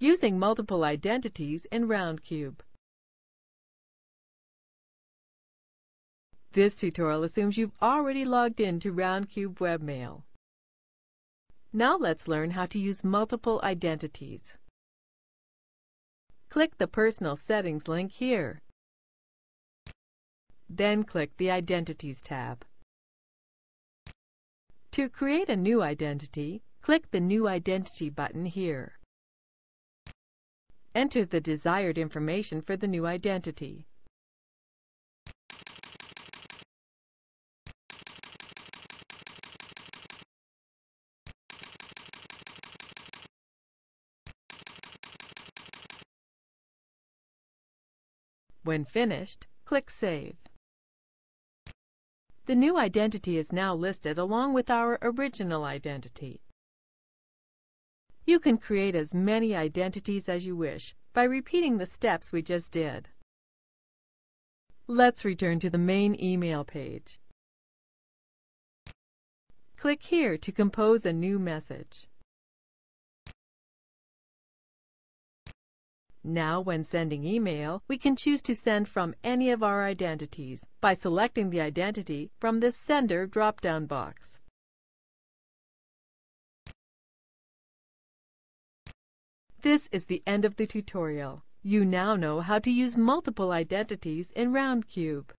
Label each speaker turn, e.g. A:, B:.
A: Using multiple identities in RoundCube. This tutorial assumes you've already logged in to RoundCube Webmail. Now let's learn how to use multiple identities. Click the Personal Settings link here. Then click the Identities tab. To create a new identity, click the New Identity button here. Enter the desired information for the new identity. When finished, click Save. The new identity is now listed along with our original identity. You can create as many identities as you wish by repeating the steps we just did. Let's return to the main email page. Click here to compose a new message. Now, when sending email, we can choose to send from any of our identities by selecting the identity from this Sender drop-down box. This is the end of the tutorial. You now know how to use multiple identities in RoundCube.